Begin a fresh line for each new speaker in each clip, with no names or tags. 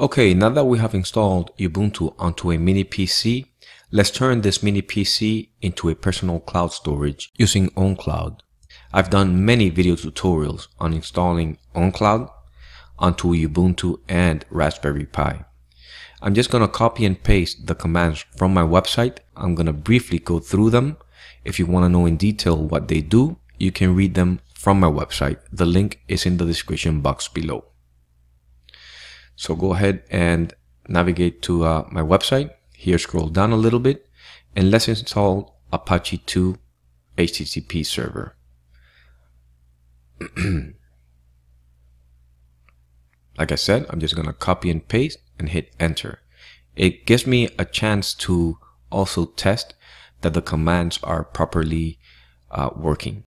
Okay, now that we have installed Ubuntu onto a mini PC, let's turn this mini PC into a personal cloud storage using OwnCloud. I've done many video tutorials on installing OwnCloud onto Ubuntu and Raspberry Pi. I'm just going to copy and paste the commands from my website. I'm going to briefly go through them. If you want to know in detail what they do, you can read them from my website. The link is in the description box below. So go ahead and navigate to uh, my website. Here, scroll down a little bit and let's install Apache 2 HTTP server. like I said, I'm just going to copy and paste and hit enter. It gives me a chance to also test that the commands are properly uh, working.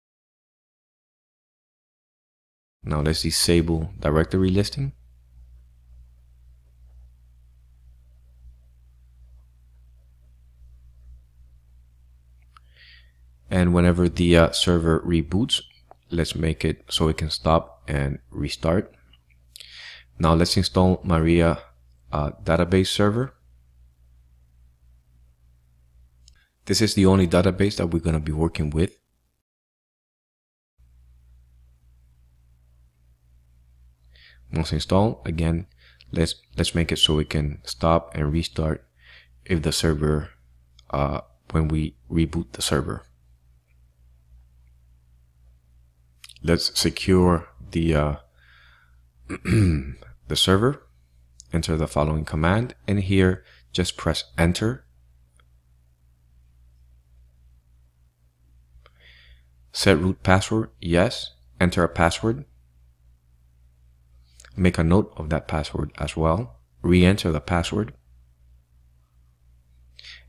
Now let's disable directory listing. And whenever the uh, server reboots, let's make it so it can stop and restart. Now let's install Maria uh, database server. This is the only database that we're going to be working with. Once installed, again, let's let's make it so we can stop and restart if the server uh, when we reboot the server. Let's secure the uh, the server enter the following command and here just press enter. Set root password yes enter a password. Make a note of that password as well. Re-enter the password.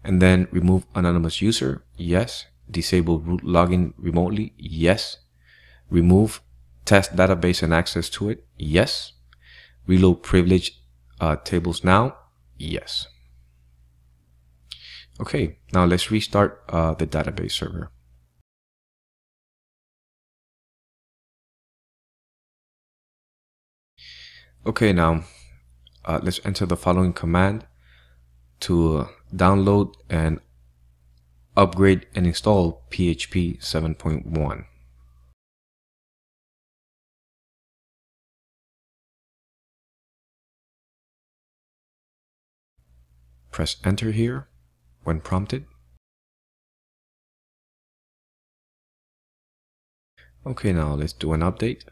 And then remove anonymous user yes. Disable root login remotely yes remove test database and access to it? Yes. Reload privilege uh, tables now? Yes. Okay, now let's restart uh, the database server. Okay, now uh, let's enter the following command to download and upgrade and install PHP 7.1. Press enter here when prompted. Okay, now let's do an update.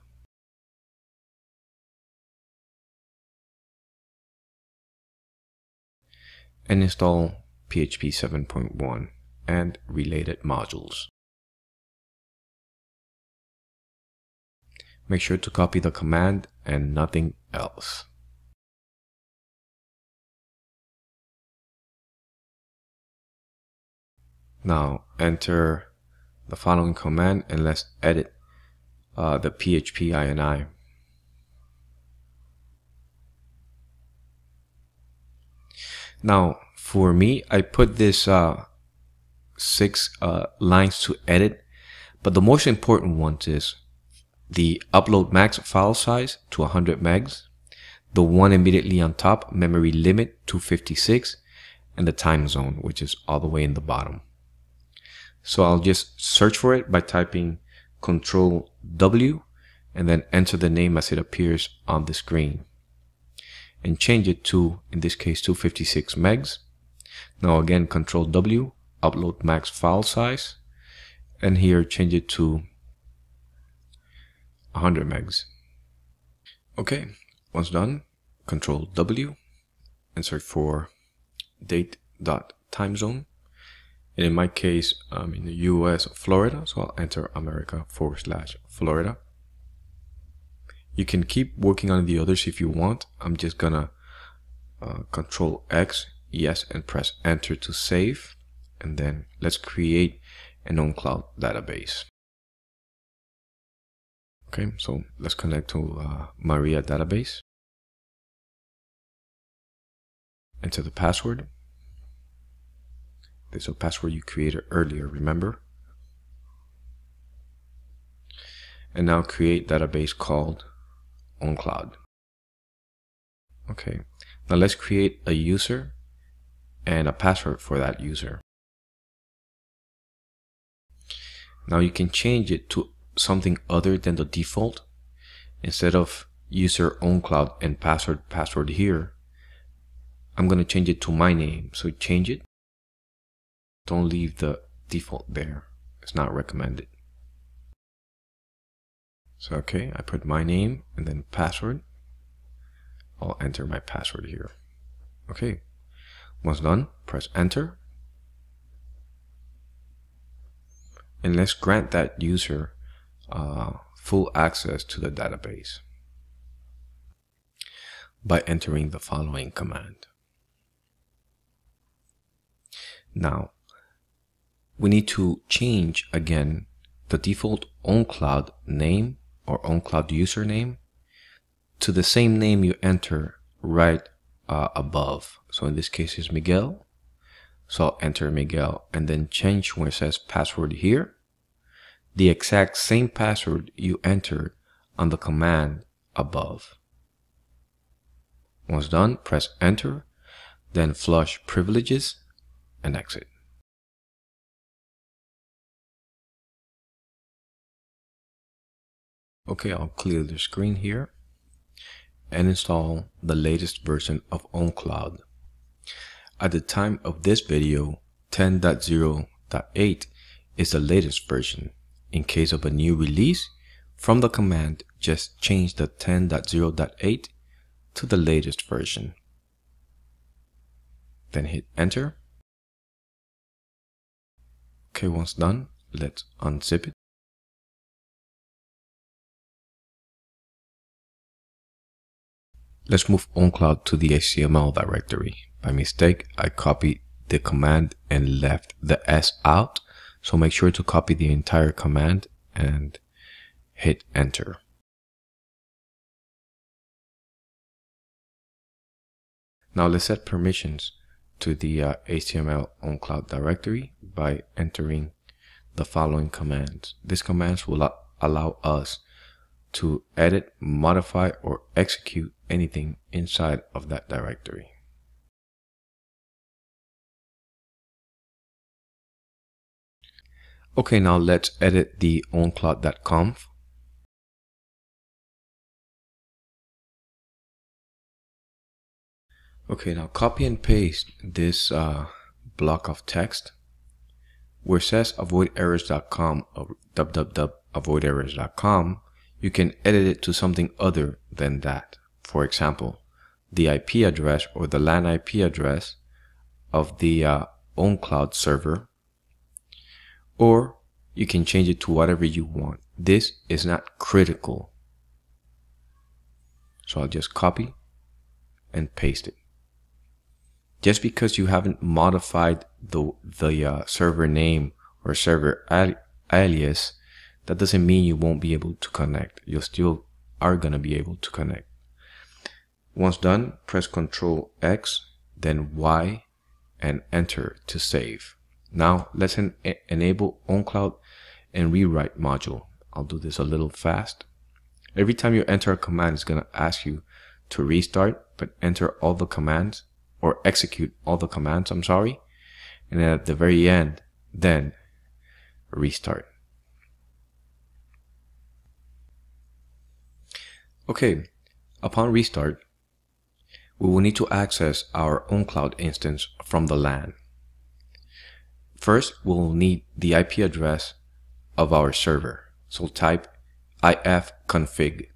And install PHP 7.1 and related modules. Make sure to copy the command and nothing else. Now enter the following command and let's edit uh, the PHP INI. Now for me, I put this uh, six uh, lines to edit, but the most important one is the upload max file size to 100 megs, the one immediately on top memory limit to 56, and the time zone, which is all the way in the bottom. So I'll just search for it by typing Control W and then enter the name as it appears on the screen and change it to, in this case, 256 megs. Now again, Control W, upload max file size, and here change it to 100 megs. Okay, once done, Control W, and search for date dot time zone and in my case, I'm in the US, Florida, so I'll enter America forward slash Florida. You can keep working on the others if you want. I'm just gonna uh, control X, yes, and press enter to save. And then let's create an ownCloud database. Okay, so let's connect to uh, Maria database. Enter the password. This is a password you created earlier, remember? And now create database called OwnCloud. Okay, now let's create a user and a password for that user. Now you can change it to something other than the default. Instead of user ownCloud and password password here, I'm going to change it to my name. So change it. Don't leave the default there. It's not recommended. So okay, I put my name and then password. I'll enter my password here. Okay, once done, press enter. And let's grant that user uh, full access to the database by entering the following command. Now, we need to change again the default ownCloud name or ownCloud username to the same name you enter right uh, above. So in this case is Miguel. So I'll enter Miguel and then change when it says password here. The exact same password you entered on the command above. Once done, press enter, then flush privileges and exit. Okay, I'll clear the screen here and install the latest version of ownCloud. At the time of this video, 10.0.8 is the latest version. In case of a new release, from the command, just change the 10.0.8 to the latest version. Then hit enter. Okay, once done, let's unzip it. Let's move ownCloud to the HTML directory. By mistake, I copied the command and left the S out. So make sure to copy the entire command and hit enter. Now let's set permissions to the uh, HTML ownCloud directory by entering the following commands. These commands will allow us to edit, modify, or execute anything inside of that directory. Okay, now let's edit the ownCloud.conf. Okay, now copy and paste this uh, block of text where it says avoiderrors.com or www.avoiderrors.com you can edit it to something other than that. For example, the IP address or the LAN IP address of the uh, ownCloud server, or you can change it to whatever you want. This is not critical. So I'll just copy and paste it. Just because you haven't modified the, the uh, server name or server alias that doesn't mean you won't be able to connect. You still are going to be able to connect. Once done, press Ctrl X, then Y, and enter to save. Now let's en enable ownCloud and rewrite module. I'll do this a little fast. Every time you enter a command, it's going to ask you to restart, but enter all the commands or execute all the commands, I'm sorry. And at the very end, then restart. Okay, upon restart, we will need to access our ownCloud instance from the LAN. First, we'll need the IP address of our server. So type ifconfig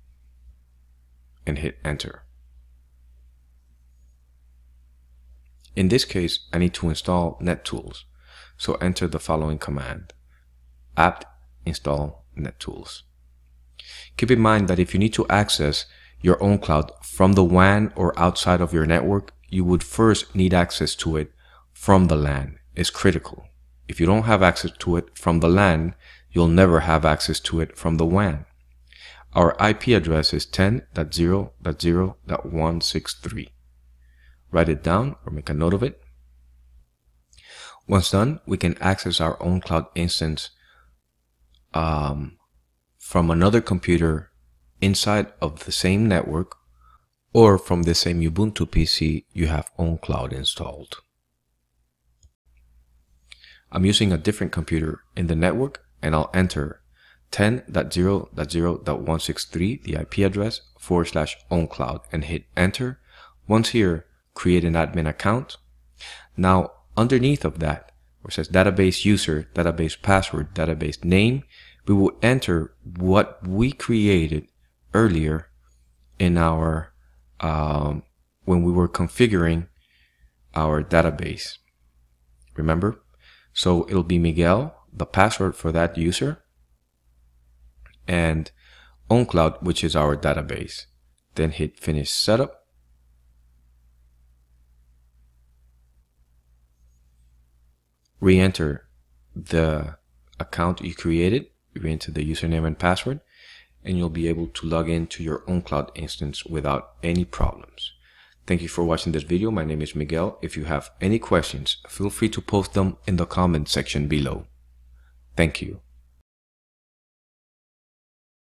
and hit enter. In this case, I need to install NetTools. So enter the following command, apt install NetTools. Keep in mind that if you need to access your ownCloud from the WAN or outside of your network, you would first need access to it from the LAN. It's critical. If you don't have access to it from the LAN, you'll never have access to it from the WAN. Our IP address is 10.0.0.163. Write it down or make a note of it. Once done, we can access our ownCloud instance um, from another computer inside of the same network or from the same Ubuntu PC you have OwnCloud installed. I'm using a different computer in the network and I'll enter 10.0.0.163, the IP address, forward slash OwnCloud and hit enter. Once here, create an admin account. Now, underneath of that, where it says database user, database password, database name, we will enter what we created earlier in our um, when we were configuring our database. Remember? So it'll be Miguel, the password for that user, and ownCloud, which is our database. Then hit finish setup. Re-enter the account you created, re-enter the username and password, and you'll be able to log in to your ownCloud instance without any problems. Thank you for watching this video. My name is Miguel. If you have any questions, feel free to post them in the comment section below. Thank you.